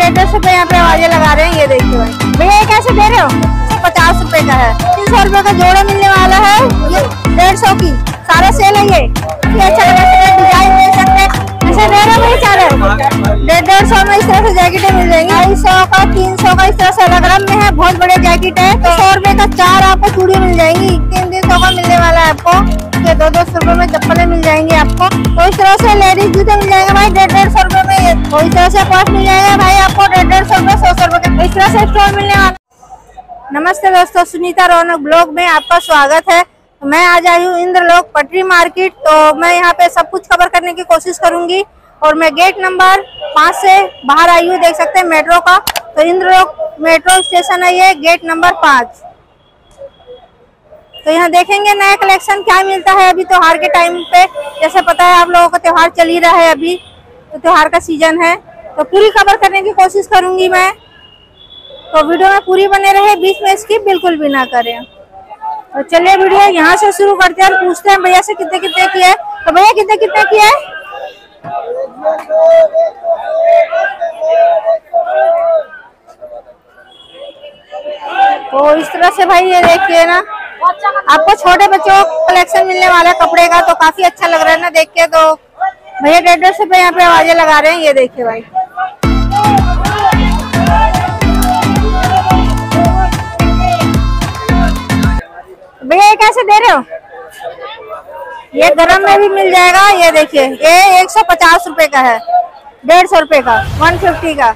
डेढ़ डेढ़ सौ यहाँ पे आवाज़ें लगा रहे हैं, ये देखिए भाई। भैया, ये कैसे दे रहे हो? पचास रुपए का है। तीन सौ रुपए का जोड़ा मिलने वाला है। ये डेढ़ सौ की। सारा सेल है ये। अच्छा लगा डिज़ाइन दे सकते ऐसे दे रहे भाई चादर डेढ़ डेढ़ सौ में इस तरह से जैकेटें मिल जाएँगी। ढाई सौ का, तीन सौ का इस तरह से अलग अलग में है। बहुत बड़े जैकेट है। तो सौ रुपए का चार आपको चूड़ी मिल जाएँगी। तीन तीन सौ का मिलने वाला है आपको। दो दो सौ रुपए में चप्पलें मिल जाएँगी आपको। तो इस तरह से लेडीज़ जूते मिल जाएँगे भाई। डेढ़ डेढ़ सौ रुपए में तो इस तरह से पर्स मिल जाएगा भाई, आपको डेढ़ डेढ़ सौ रुपए सौ सौ रुपए इस तरह से स्टोर मिलने वाला। नमस्ते दोस्तों, सुनीता रौनक ब्लॉग में आपका स्वागत है। मैं आज आई हूँ इंद्रलोक पटरी मार्केट तो मैं यहाँ पे सब कुछ कवर करने की कोशिश करूँगी। और मैं गेट नंबर पाँच से बाहर आई हूँ, देख सकते हैं मेट्रो का। तो इंद्रलोक मेट्रो स्टेशन है ये गेट नंबर पाँच। तो यहाँ देखेंगे नया कलेक्शन क्या मिलता है अभी त्योहार के टाइम पे। जैसे पता है आप लोगों का त्योहार चल ही रहा है अभी। तो त्योहार का सीज़न है तो पूरी कवर करने की कोशिश करूँगी मैं। तो वीडियो में पूरी बने रहे, बीच में स्किप बिल्कुल भी ना करें। तो चलिए वीडियो यहाँ से शुरू करते हैं पूछते हैं, भैया से कितने कितने की है? तो भैया कितने कितने की है? तो इस तरह से भाई ये देखिए ना, आपको छोटे बच्चों को कलेक्शन मिलने वाला है कपड़े का तो काफ़ी अच्छा लग रहा है ना देख के तो भैया डेढ़ सौ यहाँ पे आवाज़ें लगा रहे हैं, ये देखिए भाई। भैया, ये कैसे दे रहे हो? ये गरम में भी मिल जाएगा, ये देखिए, ये एक सौ पचास रुपए का है, डेढ़ सौ रुपए का, वन फिफ्टी का।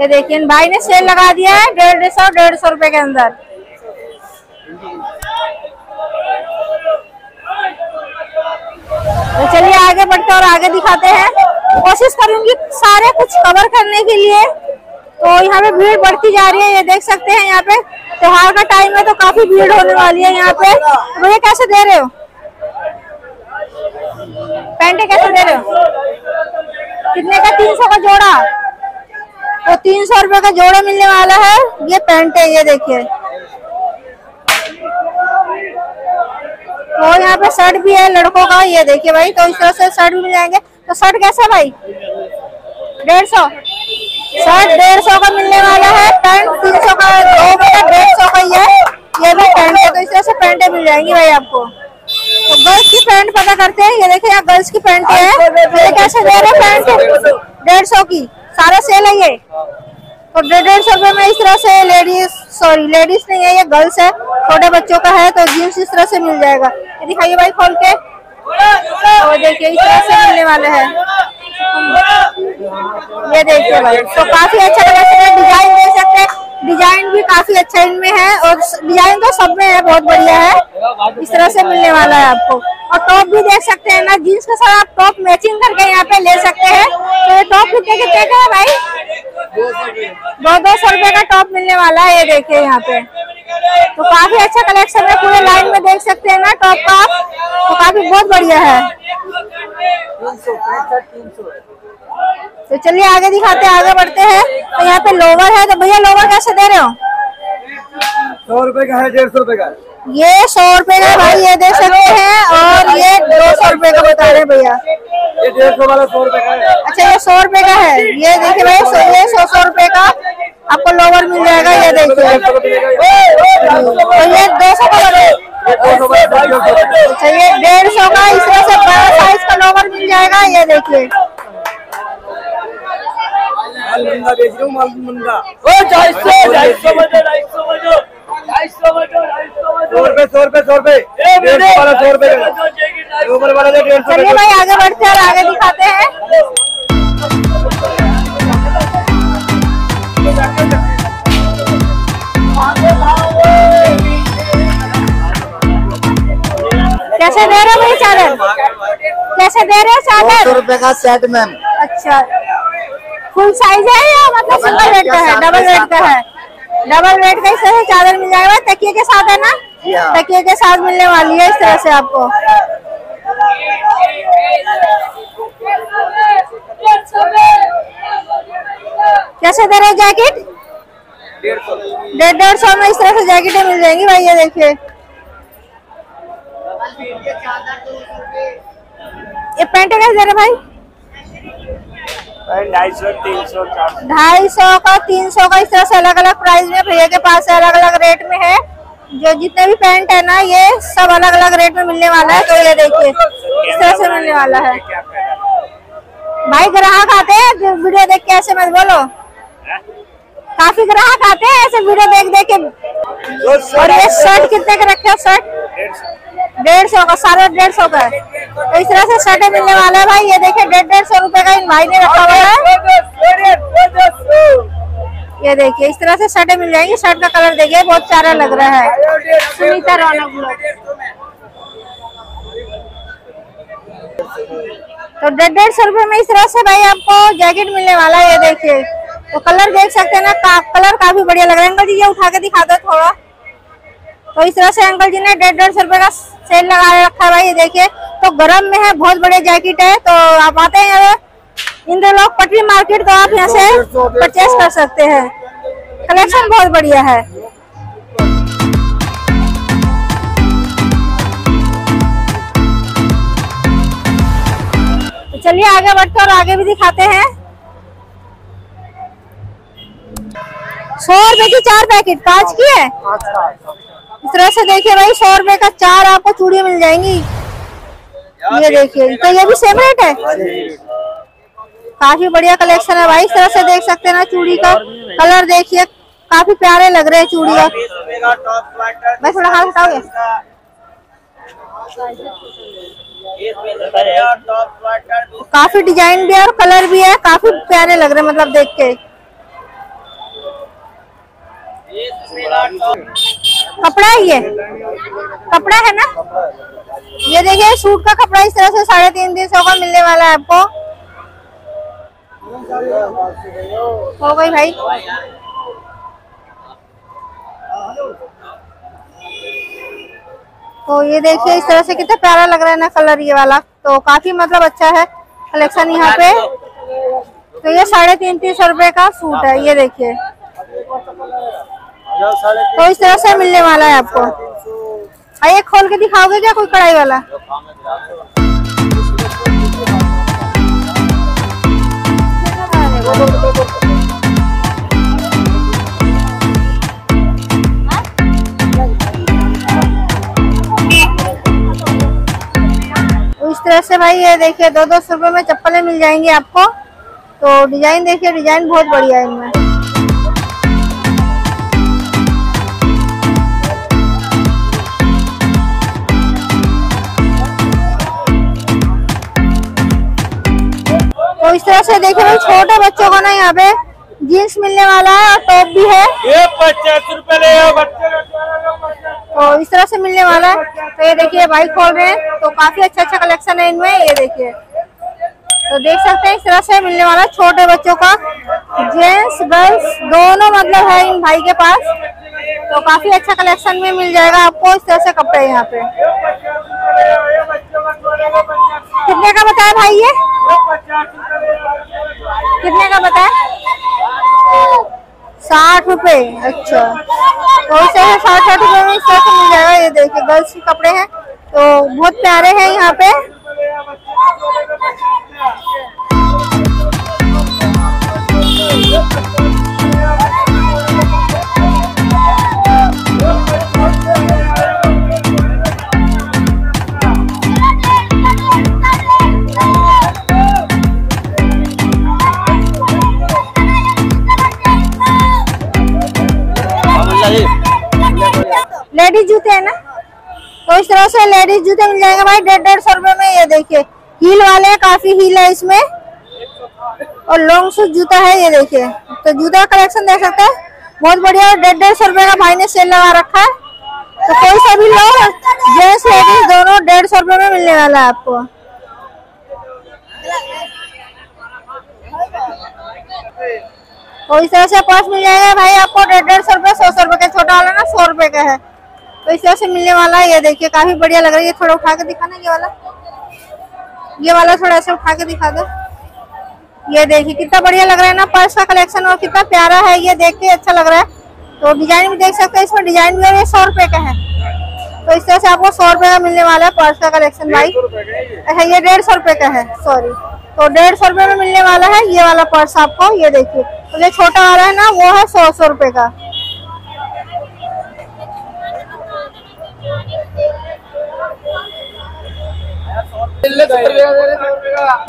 ये देखिए, भाई ने सेल लगा दिया है, डेढ़ सौ डेढ़ सौ रुपये के अंदर तो चलिए आगे बढ़ते और आगे दिखाते हैं। कोशिश करूँगी सारे कुछ कवर करने के लिए। तो यहाँ पे भीड़ बढ़ती जा रही है, ये देख सकते हैं यहाँ पे। त्योहार का टाइम है तो काफ़ी भीड़ होने वाली है यहाँ पे। तो भैया, कैसे दे रहे हो? पैंटे कैसे दे रहे हो? कितने का? तीन सौ का जोड़ा? तो तीन सौ रुपए का जोड़ा मिलने वाला है। ये पैंट, ये देखिए। तो यहाँ पे शर्ट भी है, लड़कों का, ये देखिए भाई तो इस तरह से शर्ट मिल जाएँगे तो शर्ट कैसा भाई? डेढ़ सौ। शर्ट डेढ़ सौ का मिलने वाला है, पैंट तीन सौ का, दो मीटर डेढ़ सौ का है ये भी पैंट है तो इस तरह से पैंटें मिल जाएँगी भाई आपको। तो गर्ल्स की पैंट पता करते हैं, ये देखिए, यहाँ गर्ल्स की पैंट है। ये कैसे दे रहे पैंट? डेढ़ सौ की, सारा सेल है ये। तो डेढ़ डेढ़ सौ रुपए में इस तरह से लेडीज़ सॉरी लेडीज़ नहीं है, ये गर्ल्स है। छोटे बच्चों का है तो जीन्स इस तरह से मिल जाएगा। दिखाइए भाई खोल के। तो देखिए, इस तरह से मिलने वाले हैं। ये देखिए भाई तो काफ़ी अच्छा लगा डिज़ाइन देख सकते हैं। डिज़ाइन भी काफ़ी अच्छा इनमें है, और डिज़ाइन तो सब में है, बहुत बढ़िया है। इस तरह से मिलने वाला है आपको। और टॉप भी देख सकते हैं ना जीन्स के साथ आप टॉप मैचिंग करके यहाँ पे ले सकते हैं। तो ये टॉप कितने कितने का है भाई? दो दो सौ रुपए का टॉप मिलने वाला है, ये देखिए यहाँ पे। तो काफ़ी अच्छा कलेक्शन है पूरे लाइन में देख सकते हैं ना टॉप का। तो काफ़ी बहुत बढ़िया है। तो चलिए आगे दिखाते हैं आगे बढ़ते हैं। तो यहाँ पे लोवर है तो भैया लोवर कैसे दे रहे हो? सौ रुपए का है डेढ़ सौ रुपए का। ये सौ रुपए का भाई ये दे सकते हैं और ये दो सौ रुपए का बता रहे हैं भैया। ये डेढ़ सौ वाला सौ रुपए का है। अच्छा ये सौ रुपए का है। ये देखिए भाई ये सौ सौ रुपए का। आपको लोवर मिल जाएगा ये देखिए। तो ये दो सौ का अच्छा ये डेढ़ सौ का इस तरह से बड़ा साइज़ का लोवर मिल जाएगा ये देखिए। मंदा बेच रहा हूँ माल मंदा ओ कैसे दे रहे हो भाई चादर? कैसे दे रहे हो सौ चादर रुपए का सेट मैम अच्छा। फुल साइज़ है या मतलब सिंगल रेट का है? डबल रेट का है। डबल रेट का इस तरह से चादर मिल जाएगा। तकिए के साथ है ना। तकिए के साथ मिलने वाली है इस तरह से आपको। कैसे दे रहे जैकेट डेढ़ डेढ़ सौ में इस तरह से जैकेटें मिल जाएँगी भाई ये देखिए। ये पैंट कैसे दे रहे भाई? ढाई सौ तीन सौ ढाई सौ का तीन सौ का इस तरह से अलग अलग प्राइस में भैया के पास अलग अलग रेट में है। जो जितने भी पैंट है ना ये सब अलग अलग रेट में मिलने वाला है। तो ये देखिए इस तरह से मिलने वाला है। भाई ग्राहक आते हैं? वीडियो देख के ऐसे मत बोलो। काफ़ी ग्राहक आते हैं ऐसे वीडियो देख देख के और ये शर्ट कितने का रखे हो शर्ट डेढ़ सौ का साढ़े डेढ़ सौ का तो इस तरह से शर्ट मिलने वाला है भाई। ये देखिए डेढ़ डेढ़ सौ रुपए का इन भाई ने रखा हुआ है। ये देखिए इस तरह से शर्टें मिल जाएँगी। शर्ट का कलर देखिए बहुत प्यारा लग रहा है। सुनीता रौनक तो डेढ़ डेढ़ सौ रुपये में इस तरह से भाई आपको जैकेट मिलने वाला है ये देखिए। तो कलर देख सकते हैं ना का, कलर काफ़ी बढ़िया लग रहा है। अंकल जी ये उठा के दिखा दो थोड़ा। तो इस तरह से अंकल जी ने डेढ़ डेढ़ सौ रुपये का सेल लगा रखा है भाई ये देखिए। तो गर्म में है बहुत बड़े जैकेट है तो आप आते हैं इंद्र लोग पटरी मार्केट तो आप यहाँ से परचेस कर सकते हैं। कलेक्शन बहुत बढ़िया है। तो चलिए आगे बढ़ते और आगे भी दिखाते हैं। सौ रुपए की चार पैकेट कांच की है? इस तरह से देखिए भाई सौ रुपए का चार आपको चूड़ी मिल जाएँगी। ये देखिए तो ये भी सेम रेट है? काफ़ी बढ़िया कलेक्शन है भाई इस तरह से देख सकते हैं ना चूड़ी का कलर देखिए काफ़ी प्यारे लग रहे हैं चूड़ी का। मैं थोड़ा हाथ हटाओगे काफ़ी डिज़ाइन भी है और कलर भी है काफ़ी प्यारे लग रहे हैं मतलब देख के। कपड़ा है ये कपड़ा है ना? ये देखिए, सूट का कपड़ा इस तरह से साढ़े तीन तीन सौ का मिलने वाला है आपको। हो गई भाई। तो ये देखिए, इस तरह से कितना प्यारा लग रहा है ना कलर ये वाला। तो काफ़ी मतलब अच्छा है कलेक्शन यहाँ पे। तो ये साढ़े तीन तीन सौ रुपए का सूट है, ये देखिए। तो इस तरह से मिलने वाला है आपको। आइए खोल के दिखाओगे क्या कोई कढ़ाई वाला? तो इस तरह से भाई, ये देखिए दो दो सौ रुपए में चप्पलें मिल जाएँगी आपको। तो डिज़ाइन देखिए, डिज़ाइन बहुत बढ़िया है इनमें। इस तरह से देखिए भाई छोटे बच्चों को ना यहाँ पे? जीन्स मिलने वाला है और टॉप भी है। ये पचास रुपए ले तो इस तरह से मिलने वाला है। तो ये देखिए भाई खोल रहे हैं। तो काफ़ी अच्छा अच्छा कलेक्शन है इनमें ये देखिए। तो देख सकते हैं इस तरह से मिलने वाला छोटे बच्चों का। जेंट्स गर्ल्स दोनों मतलब है इन भाई के पास। तो काफ़ी अच्छा कलेक्शन में मिल जाएगा आपको इस तरह से कपड़े यहाँ पे। कितने का बताया भाई ये? कितने का बताए साठ रुपए अच्छा। तो से है साठ साठ रुपए में इस मिल जाएगा, ये देखिए, गर्ल्स के कपड़े हैं तो बहुत प्यारे हैं यहाँ पे। लेडीज़ जूते है ना? तो इस तरह से लेडीज़ जूते मिल जाएँगे भाई, डेढ़ डेढ़ सौ रुपए में ये देखिए। हील वाले काफ़ी हील है इसमें। और लॉन्ग शूज़ जूता है ये देखिए। तो जूता का कलेक्शन देख सकते हैं। बहुत बढ़िया, डेढ़ डेढ़ सौ रुपए का भाई ने सेल लगा रखा है। तो कोई सा भी लो, जेंट्स, लेडीज़ दोनों डेढ़ सौ रुपए में मिलने वाला है आपको। तो इस तरह से पर्स मिल जाएगा भाई आपको डेढ़ डेढ़ सौ रुपए सौ सौ रुपए का छोटा वाला ना सौ रुपए का है। तो इस तरह से मिलने वाला है ये देखिए काफ़ी बढ़िया लग रहा है। ये थोड़ा उठा के दिखाना ये वाला। ये वाला थोड़ा ऐसे उठा के दिखा दो। ये देखिए कितना बढ़िया लग रहा है ना पर्स का कलेक्शन और कितना प्यारा है ये देख के अच्छा लग रहा है। तो डिज़ाइन भी देख सकते हैं इसमें डिज़ाइन भी है ये सौ रुपए का है। तो इस तरह से आपको सौ रुपए का मिलने वाला है पर्स का कलेक्शन भाई। ये। डेढ़ सौ रुपए का है सॉरी तो डेढ़ सौ रुपए में मिलने वाला है, ये वाला पर्स आपको, ये देखिए। तो ये छोटा वाला है ना, वो है सौ सौ रुपए का।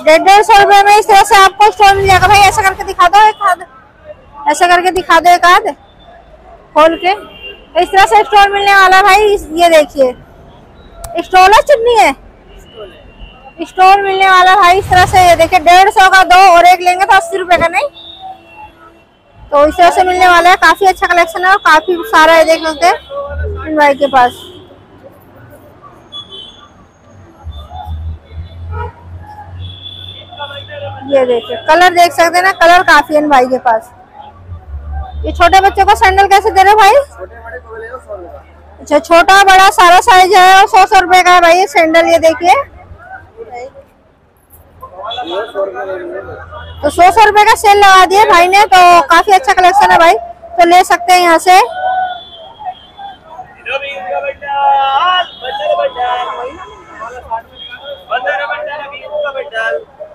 डेढ़ डेढ़ सौ रुपए में इस तरह से आपको स्टोर मिल जाएगा। भाई, ऐसा करके दिखा दो एक हाथ ऐसा करके दिखा दो एक हाथ खोल के। इस तरह से स्टोर मिलने वाला भाई, ये देखिए। स्टोल है चुन्नी है? स्टोर मिलने वाला है इस तरह से, ये देखिए, डेढ़ सौ का दो और एक लेंगे तो अस्सी रुपए का, नहीं? तो इस तरह से मिलने वाला है, काफ़ी अच्छा कलेक्शन है और काफ़ी सारा है, देख सकते भाई के पास। ये देखिए कलर देख सकते हैं ना कलर काफ़ी है भाई के पास। ये छोटे बच्चों को सैंडल कैसे दे रहे हो भाई? अच्छा छोटा बड़ा सारा साइज़ है और सौ सौ रुपए का है भाई सैंडल ये देखिए। तो सौ सौ रुपए का सेल लगा दिए भाई ने तो काफ़ी अच्छा कलेक्शन है भाई। तो ले सकते हैं यहाँ से।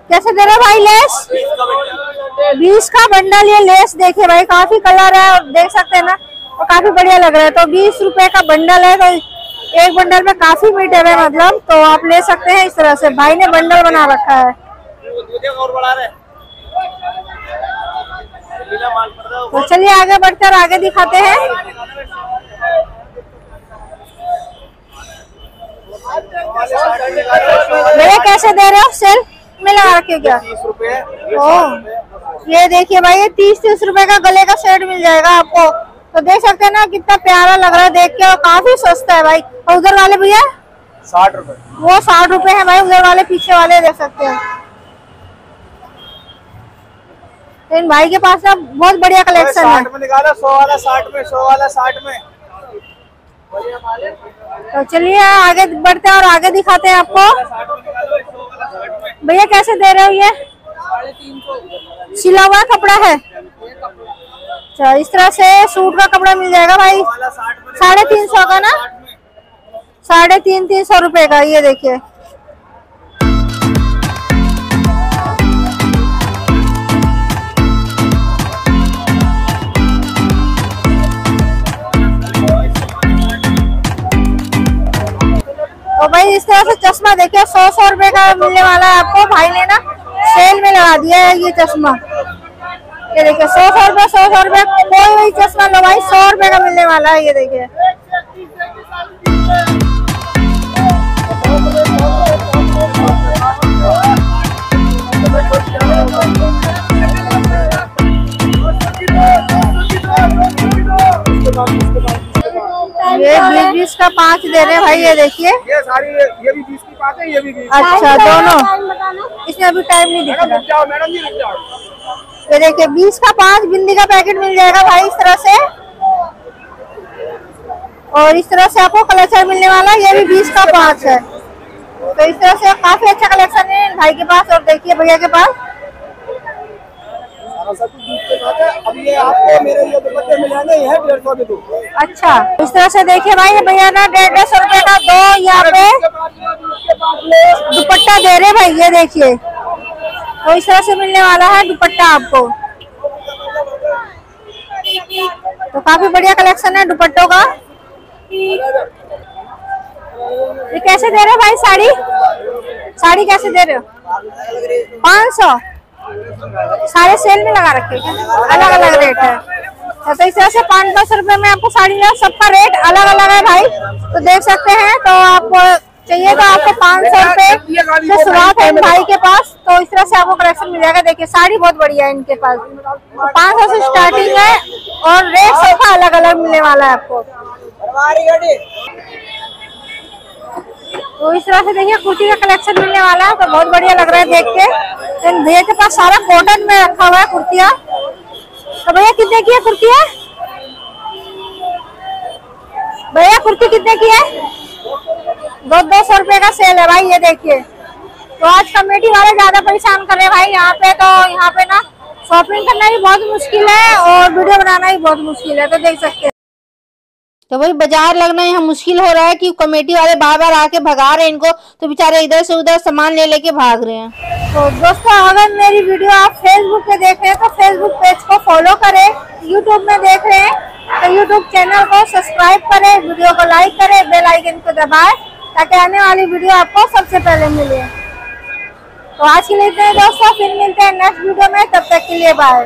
कैसे दे रहे भाई लेस? बीस का बंडल ये लेस देखे भाई, काफ़ी कलर है देख सकते हैं ना। और काफ़ी बढ़िया लग रहा है। तो बीस रुपए का बंडल है तो एक बंडल में काफ़ी मीट है मतलब। तो आप ले सकते हैं इस तरह से। भाई ने बंडल बना रखा है। और बढ़ा रहे माल तो चलिए आगे बढ़कर आगे दिखाते हैं। भैया कैसे दे रहे हो? सेल में लगा रखे क्या ओ ये देखिए भाई ये तीस तीस रुपए का गले का सेट मिल जाएगा आपको। तो देख सकते हैं ना कितना प्यारा लग रहा है देख के और काफ़ी सस्ता है भाई। और उधर वाले भैया? साठ रुपए। वो साठ रुपए है भाई उधर वाले पीछे वाले देख सकते हैं। तो इन भाई के पास ना बहुत बढ़िया कलेक्शन है। साठ में निकाला सौ वाला साठ में सौ वाला साठ में। तो चलिए आगे बढ़ते हैं और आगे दिखाते हैं आपको। भैया कैसे दे रहे हो ये? सिला हुआ कपड़ा है? अच्छा इस तरह से सूट का कपड़ा मिल जाएगा भाई। साढ़े तीन सौ का ना? साढ़े तीन तीन सौ रुपए का ये देखिए। तो भाई, इस तरह से चश्मा देखिए, सौ सौ रुपए का मिलने वाला है आपको, भाई ने ना सेल में लगा दिया है ये चश्मा। ये देखिए, सौ सौ रुपए, सौ सौ रुपए, कोई भी चश्मा लो भाई, सौ रुपए का मिलने वाला है, ये देखिए। बीस का पाँच दे रहे हैं भाई ये देखिए। ये सारी ये ये भी बीस की बात है ये भी बीस। अच्छा दोनों। इसमें अभी टाइम नहीं दिख रहा। मैडम जी ये देखिए बीस का पाँच बिंदी का पैकेट मिल जाएगा भाई इस तरह से। और इस तरह से आपको कलेक्शन मिलने वाला है ये भी बीस का पाँच है। तो इस तरह से काफ़ी अच्छा कलेक्शन है भाई के पास और देखिए भैया के पास। सारा सब कुछ बीस के साथ अब ये आपको मेरे ये दुपट्टे मिल जाएँगे ये डेढ़ सौ के दो अच्छा इस तरह से देखिए भाई भैया ना डेढ़ डेढ़ सौ रुपए का दो यहाँ पे दुपट्टा दे रहे भाई ये देखिए। तो इस तरह से मिलने वाला है दुपट्टा आपको। तो काफ़ी बढ़िया कलेक्शन है दुपट्टों का। ये कैसे दे रहे हो भाई साड़ी? साड़ी कैसे दे रहे हो? पाँच सौ। सारे सेल में लगा रखे हैं। अलग अलग रेट है तो इस तरह से पाँच दस रुपए में आपको साड़ी लो सबका रेट अलग अलग है भाई। तो देख सकते हैं तो आपको चाहिए तो आपको पाँच सौ रुपए से शुरुआत है भाई के पास। तो इस तरह से आपको कलेक्शन मिल जाएगा। देखिए, साड़ी बहुत बढ़िया है इनके पास। तो पाँच सौ से स्टार्टिंग है और रेट सबका अलग अलग मिलने वाला है आपको। तो इस तरह से देखिए, कुर्ती का कलेक्शन मिलने वाला है तो बहुत बढ़िया लग रहा है देख के। भैया के पास सारा कॉटन में रखा हुआ है कुर्तियाँ। तो भैया कितने की है कुर्तियाँ? भैया, कुर्ती कितने की है? दो दो सौ रुपए का सेल है भाई, ये देखिए। तो आज कमेटी वाले ज़्यादा परेशान कर रहे हैं भाई, यहाँ पे तो यहाँ पे ना शॉपिंग करना भी बहुत मुश्किल है और वीडियो बनाना भी बहुत मुश्किल है तो देख सकते हैं। तो भाई बाज़ार लगना यहाँ मुश्किल हो रहा है कि कमेटी वाले बार बार आके भगा रहे हैं इनको तो बेचारे इधर से उधर सामान ले लेके भाग रहे हैं। तो दोस्तों, अगर मेरी वीडियो आप फेसबुक पे देख रहे हैं तो फेसबुक पेज को फॉलो करें यूट्यूब में देख रहे हैं तो यूट्यूब चैनल को सब्सक्राइब करें वीडियो को लाइक करें बेल आइकन को दबाएँ, ताकि आने वाली वीडियो आपको सबसे पहले मिले। तो आज के लिए इतना दोस्तों, फिर मिलते हैं नेक्स्ट वीडियो में, तब तक के लिए बाय